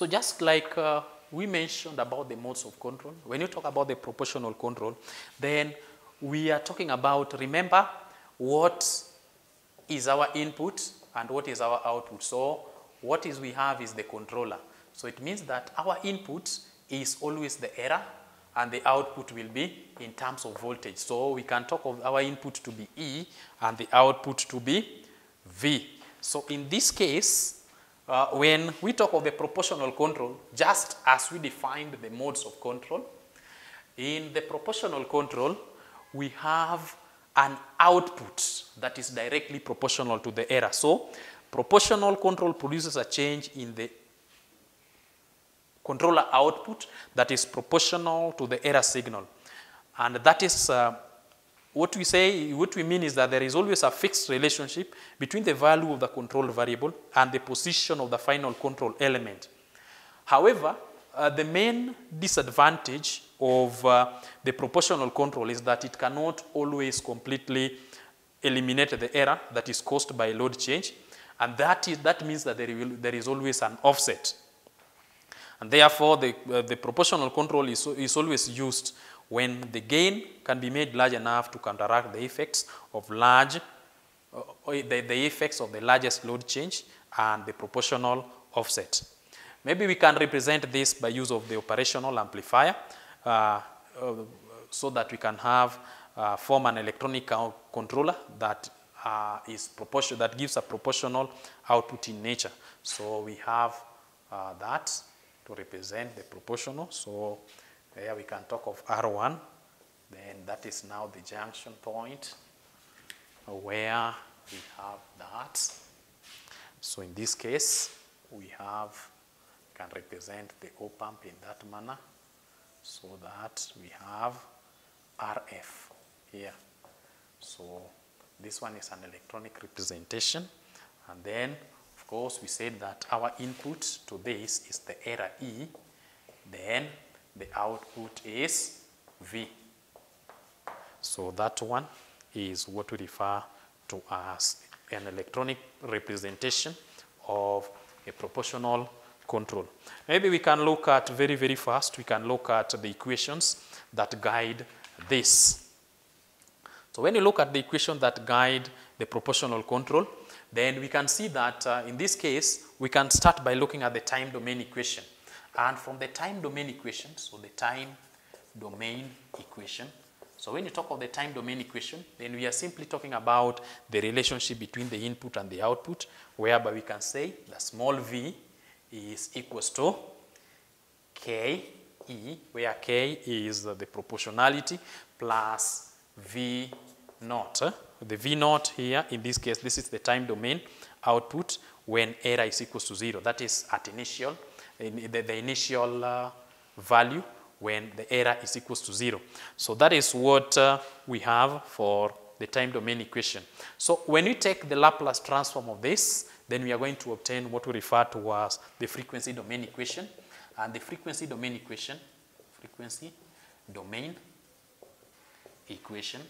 So just like uh, we mentioned about the modes of control, when you talk about the proportional control, then we are talking about, remember, what is our input and what is our output. So what is we have is the controller. So it means that our input is always the error and the output will be in terms of voltage. So we can talk of our input to be E and the output to be V. So in this case, uh, when we talk of the proportional control, just as we defined the modes of control, in the proportional control, we have an output that is directly proportional to the error. So proportional control produces a change in the controller output that is proportional to the error signal. And that is uh, what we say, what we mean is that there is always a fixed relationship between the value of the control variable and the position of the final control element. However, uh, the main disadvantage of uh, the proportional control is that it cannot always completely eliminate the error that is caused by load change. And that, is, that means that there, will, there is always an offset. And therefore, the, uh, the proportional control is, is always used when the gain can be made large enough to counteract the effects of large, uh, the, the effects of the largest load change and the proportional offset. Maybe we can represent this by use of the operational amplifier uh, uh, so that we can have uh, form an electronic controller that uh, is proportion that gives a proportional output in nature. So we have uh, that to represent the proportional. So here we can talk of R1. Then that is now the junction point where we have that. So in this case, we have, can represent the op-amp in that manner so that we have RF here. So this one is an electronic representation. And then, of course, we said that our input to this is the error E. Then the output is V. So that one is what we refer to as an electronic representation of a proportional control. Maybe we can look at very, very fast, we can look at the equations that guide this. So when you look at the equation that guide the proportional control, then we can see that uh, in this case, we can start by looking at the time domain equation. And from the time domain equation, so the time domain equation, so when you talk of the time domain equation, then we are simply talking about the relationship between the input and the output, whereby we can say the small v is equals to k e, where k is the proportionality plus v naught. The v naught here, in this case, this is the time domain output when error is equals to zero. That is at initial, the, the initial uh, value when the error is equals to zero. So that is what uh, we have for the time domain equation. So when we take the Laplace transform of this, then we are going to obtain what we refer to as the frequency domain equation. And the frequency domain equation, frequency domain equation,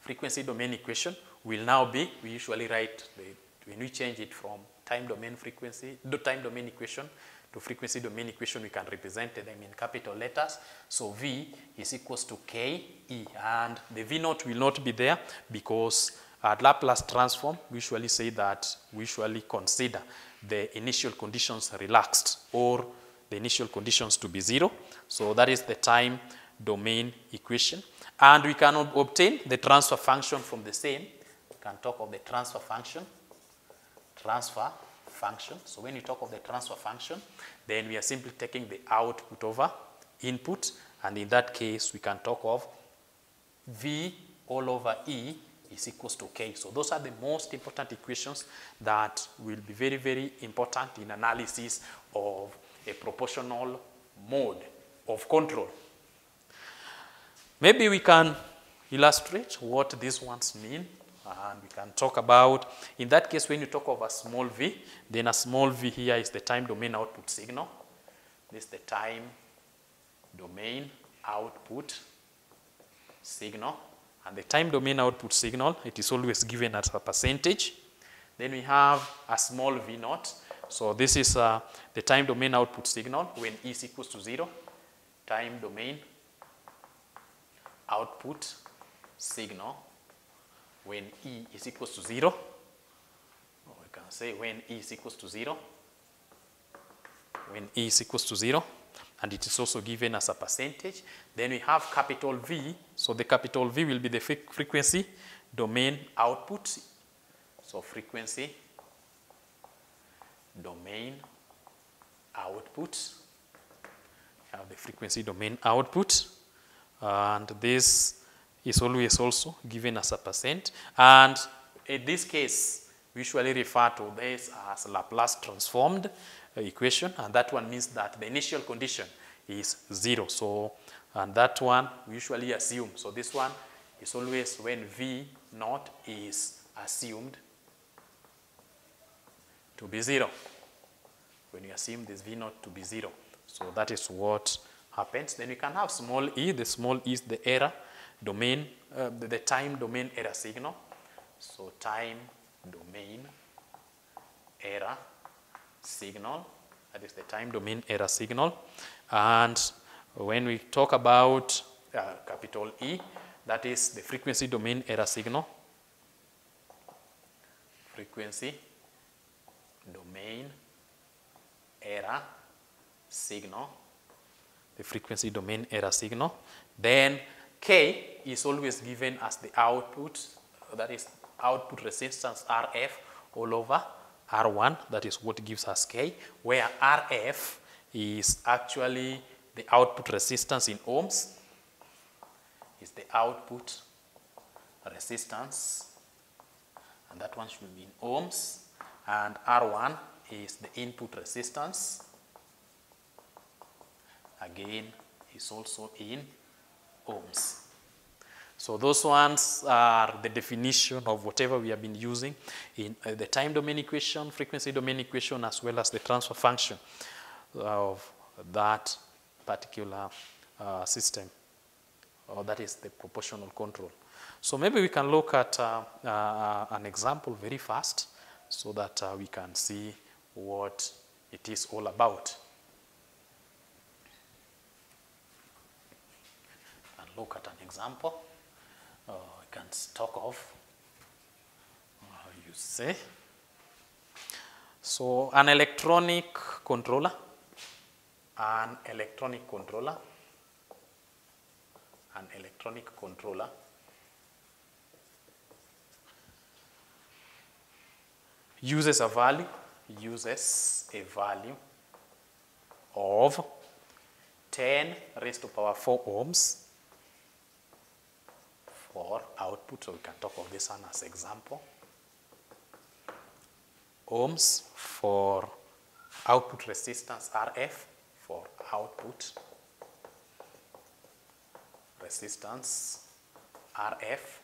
frequency domain equation will now be, we usually write, the, when we change it from time domain frequency, the time domain equation to frequency domain equation, we can represent them in capital letters. So V is equals to K E, and the V naught will not be there because at Laplace transform, we usually say that we usually consider the initial conditions relaxed or the initial conditions to be zero. So that is the time domain equation. And we can obtain the transfer function from the same. We can talk of the transfer function, transfer function. So when you talk of the transfer function, then we are simply taking the output over input. And in that case, we can talk of V all over E is equals to K. So those are the most important equations that will be very, very important in analysis of a proportional mode of control. Maybe we can illustrate what these ones mean and we can talk about, in that case, when you talk of a small v, then a small v here is the time domain output signal. This is the time domain output signal. And the time domain output signal, it is always given as a percentage. Then we have a small v naught. So this is uh, the time domain output signal when E is equals to 0. Time domain output signal when E is equals to 0. Or we can say when E is equals to 0. When E is equals to 0 and it is also given as a percentage. Then we have capital V. So the capital V will be the frequency domain output. So frequency domain output. We have the frequency domain output. And this is always also given as a percent. And in this case, we usually refer to this as Laplace transformed uh, equation, and that one means that the initial condition is zero. So, and that one we usually assume. So this one is always when V naught is assumed to be zero. When you assume this V naught to be zero. So that is what happens. Then we can have small e. The small e is the error domain, uh, the, time domain error signal. So time domain error signal, that is the time domain error signal. And when we talk about uh, capital E, that is the frequency domain error signal. Frequency domain error signal, the frequency domain error signal. Then K is always given as the output, that is output resistance RF all over R1, that is what gives us K, where RF is actually the output resistance in ohms, is the output resistance, and that one should be in ohms, and R1 is the input resistance, again is also in ohms. So those ones are the definition of whatever we have been using in uh, the time domain equation, frequency domain equation, as well as the transfer function of that particular uh, system, or that is the proportional control. So maybe we can look at uh, uh an example very fast so that uh, we can see what it is all about. Look at an example. Uh, I can talk of, uh, you say. So an electronic controller, an electronic controller, an electronic controller. Uses a value, uses a value of 10 raised to power 4 ohms for output, so we can talk of this one as example. Ohms for output resistance RF for output resistance RF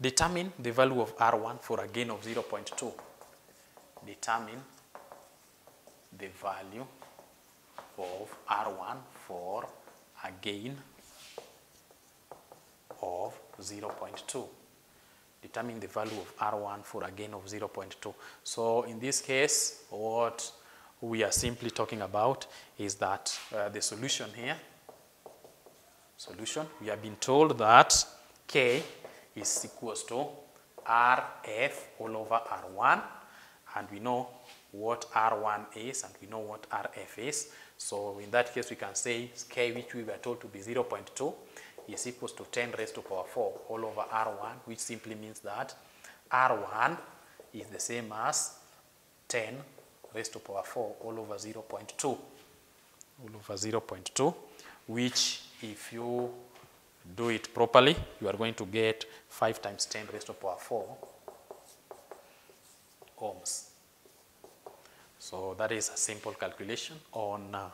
Determine the value of R1 for a gain of 0.2. Determine the value of R1 for a gain of 0.2. Determine the value of R1 for a gain of 0.2. So in this case, what we are simply talking about is that uh, the solution here, solution, we have been told that K is equals to RF all over R1, and we know what R1 is and we know what RF is. So in that case, we can say K, which we were told to be 0.2, is equals to 10 raised to power 4 all over R1, which simply means that R1 is the same as 10 raised to power 4 all over 0.2, all over 0.2, which if you do it properly, you are going to get 5 times 10 raised to power 4 ohms. So that is a simple calculation on uh,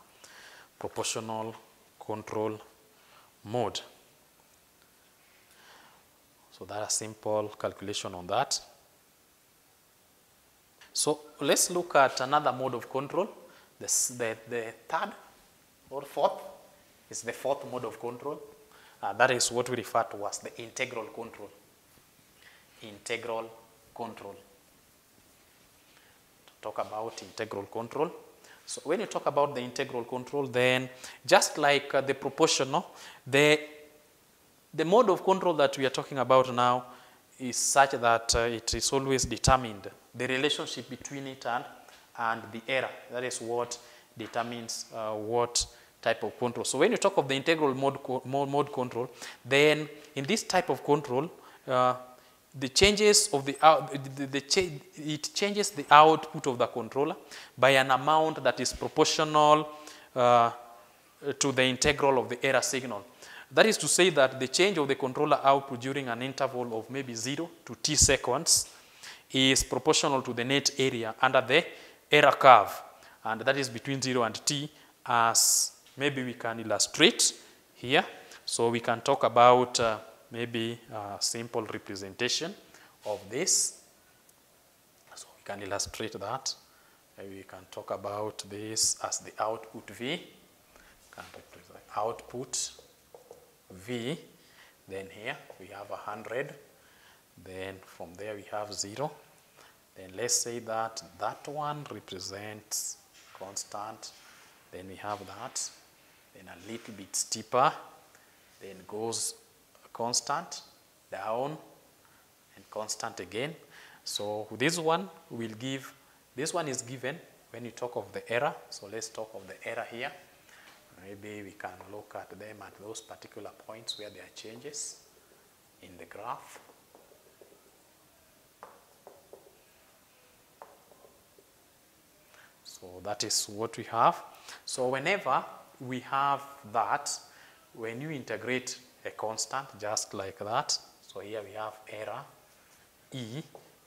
proportional control mode. So that's a simple calculation on that. So let's look at another mode of control. This, the, the third or fourth is the fourth mode of control. Uh, that is what we refer to as the integral control. integral control. Talk about integral control. So when you talk about the integral control, then just like uh, the proportional, the, the mode of control that we are talking about now is such that uh, it is always determined, the relationship between it and, and the error. That is what determines uh, what type of control. So when you talk of the integral mode, mode, mode control, then in this type of control, uh, the changes of the, out, the, the cha it changes the output of the controller by an amount that is proportional uh, to the integral of the error signal. That is to say that the change of the controller output during an interval of maybe 0 to t seconds is proportional to the net area under the error curve. And that is between 0 and t as maybe we can illustrate here. So we can talk about uh, maybe a simple representation of this. So we can illustrate that. Maybe we can talk about this as the output V. Can represent output V. Then here we have a 100. Then from there we have 0. Then let's say that that one represents constant. Then we have that. Then a little bit steeper. Then goes constant, down, and constant again. So this one will give, this one is given when you talk of the error. So let's talk of the error here. Maybe we can look at them at those particular points where there are changes in the graph. So that is what we have. So whenever we have that, when you integrate a constant just like that. So here we have error E,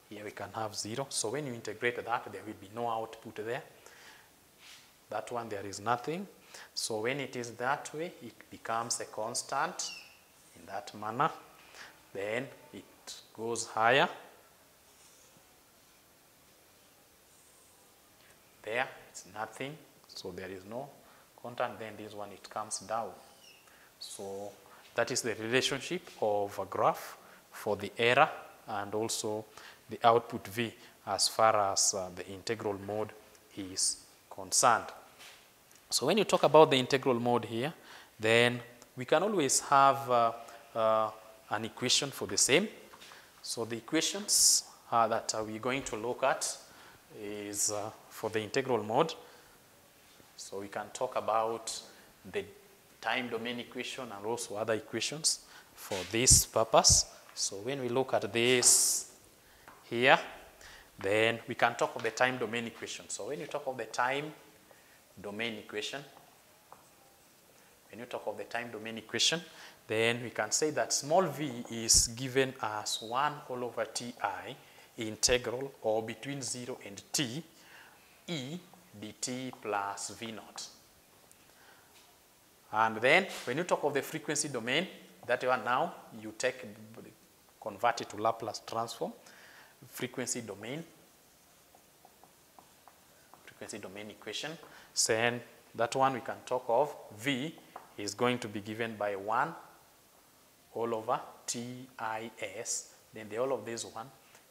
here we can have 0. So when you integrate that, there will be no output there. That one, there is nothing. So when it is that way, it becomes a constant in that manner. Then it goes higher. There, it's nothing. So there is no content. Then this one, it comes down. So that is the relationship of a graph for the error and also the output V as far as uh, the integral mode is concerned. So when you talk about the integral mode here, then we can always have uh, uh, an equation for the same. So the equations uh, that we're going to look at is uh, for the integral mode. So we can talk about the time domain equation and also other equations for this purpose. So when we look at this here, then we can talk of the time domain equation. So when you talk of the time domain equation, when you talk of the time domain equation, then we can say that small v is given as 1 all over ti integral or between 0 and t e dt plus v naught. And then when you talk of the frequency domain, that one now you take, convert it to Laplace transform, frequency domain, frequency domain equation. Then that one we can talk of V is going to be given by 1 all over TIS. Then the all of this one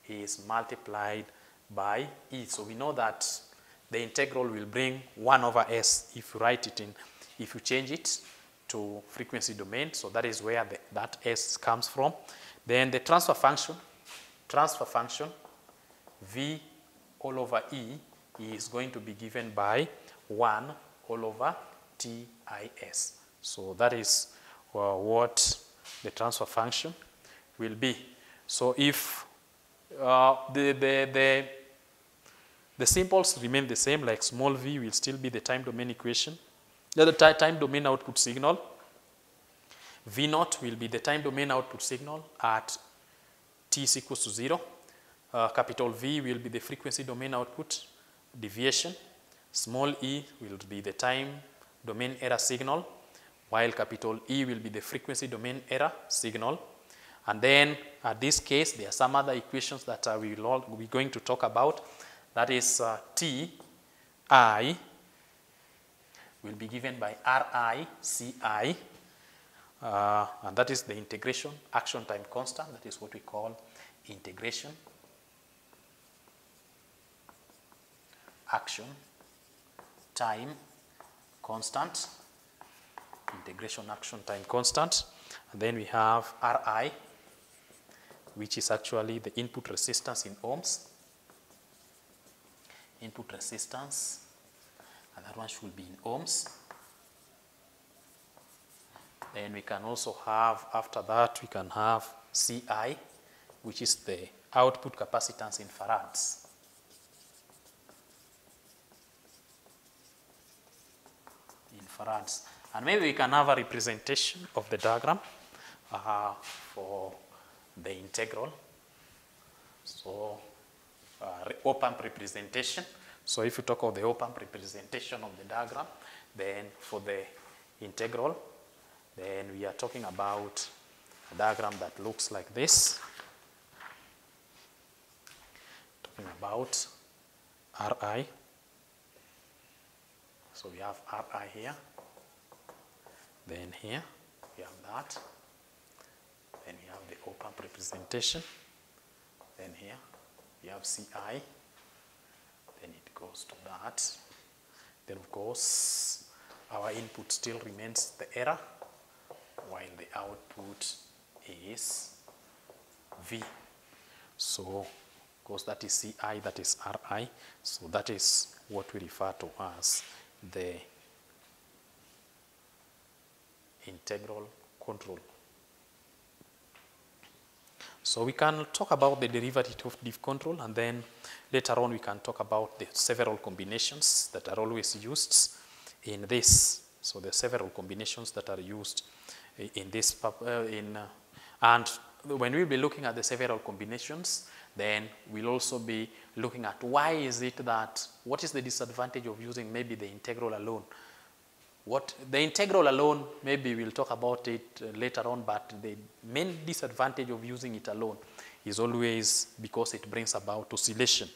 is multiplied by E. So we know that the integral will bring 1 over S if you write it in if you change it to frequency domain, so that is where the, that S comes from. Then the transfer function, transfer function, V all over E is going to be given by 1 all over TIS. So that is uh, what the transfer function will be. So if uh, the, the, the, the simples remain the same, like small v will still be the time domain equation, the time domain output signal. V naught will be the time domain output signal at t is equals to 0. Uh, capital V will be the frequency domain output deviation. Small e will be the time domain error signal, while capital E will be the frequency domain error signal. And then at this case, there are some other equations that uh, we will all be going to talk about. That is uh, T I will be given by RICI, uh, and that is the integration action time constant. That is what we call integration, action, time, constant, integration, action, time, constant. And then we have Ri, which is actually the input resistance in ohms. Input resistance, and that one should be in ohms. Then we can also have, after that, we can have CI, which is the output capacitance in farads. In farads. And maybe we can have a representation of the diagram uh, for the integral. So, uh, representation. So if you talk of the op-amp representation of the diagram, then for the integral, then we are talking about a diagram that looks like this. Talking about Ri. So we have Ri here. Then here we have that. Then we have the op-amp representation. Then here we have Ci. Goes to that. Then of course our input still remains the error while the output is V. So, of course, that is Ci, that is Ri. So that is what we refer to as the integral control. So we can talk about the derivative of diff control and then later on we can talk about the several combinations that are always used in this. So there are several combinations that are used in this, uh, in, uh, and when we'll be looking at the several combinations, then we'll also be looking at why is it that, what is the disadvantage of using maybe the integral alone? What, the integral alone, maybe we'll talk about it uh, later on, but the main disadvantage of using it alone is always because it brings about oscillation.